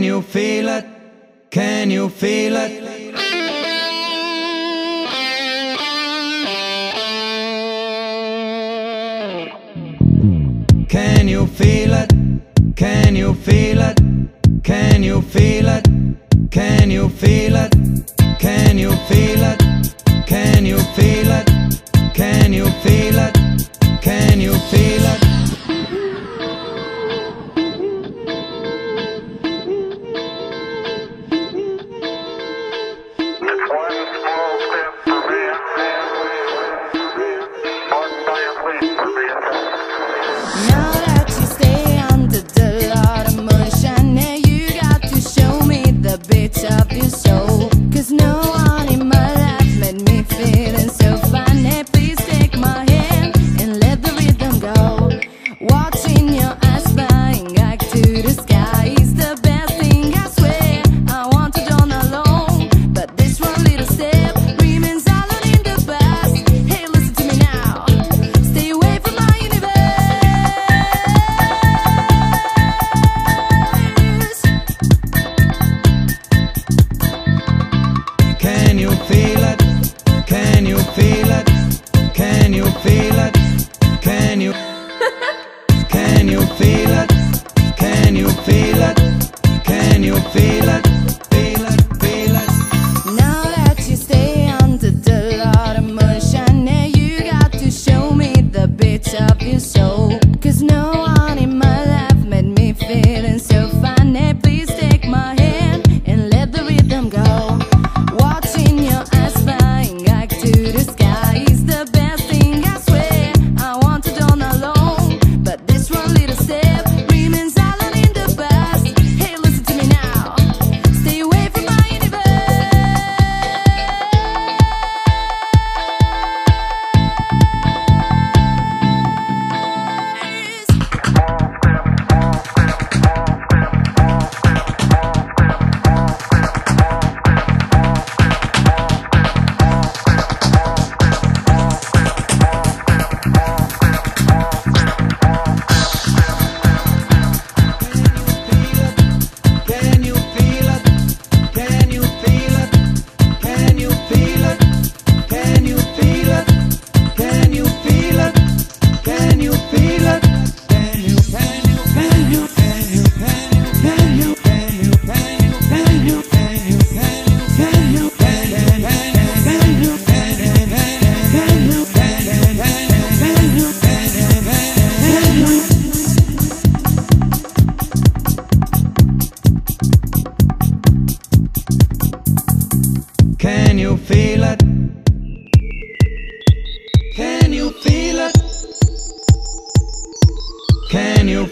Can you feel it? Can you feel it? Can you feel it? Can you feel it? 导演会准备一下。feel it. Can you feel it? Can you feel it? Can you